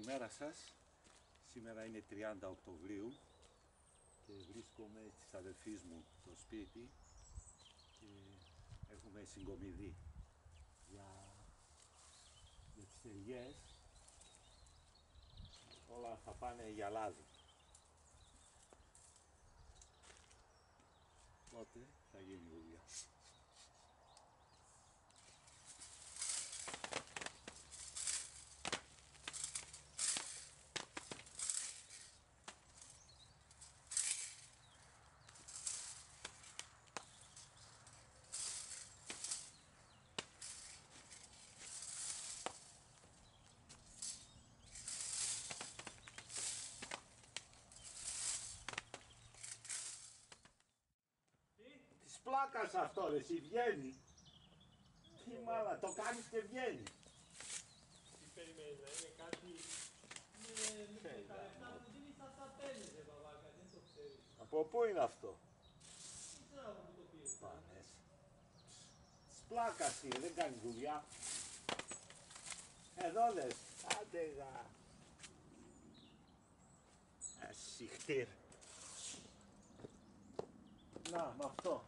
Καλημέρα σας. Σήμερα είναι 30 Οκτωβρίου και βρίσκομαι της αδερφής μου στο σπίτι και έχουμε συγκομιδή για, για τις ελιές. Όλα θα πάνε για λάδι. Τότε θα γίνει η δουλειά. Της πλάκας αυτό ρε, εσύ βγαίνει. Τι μάλα, το κάνεις και βγαίνει. Τι περιμένεις, να είναι κάτι... Ναι, με τα λεφτά που δίνεις θα τα παίρνεις ρε μπαμπάκα, δεν το ξέρεις. Από πού είναι αυτό. Δεν ξέρω από πού το πήρες. Πάνες. Της πλάκας είναι, δεν κάνει δουλειά. Εδώ λες, άντε γα. Ασυχτήρ. Να, με αυτό.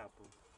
Napoli.